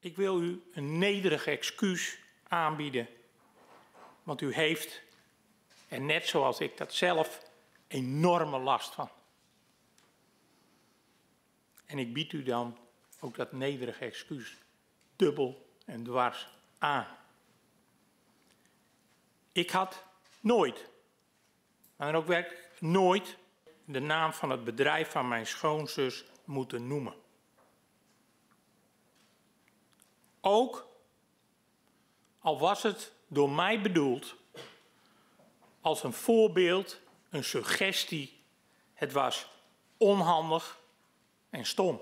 Ik wil u een nederig excuus aanbieden, want u heeft er net zoals ik dat zelf enorme last van. En ik bied u dan ook dat nederige excuus dubbel en dwars aan. Ik had nooit, maar ook werkelijk nooit, de naam van het bedrijf van mijn schoonzus moeten noemen. Ook al was het door mij bedoeld als een voorbeeld, een suggestie, het was onhandig en stom.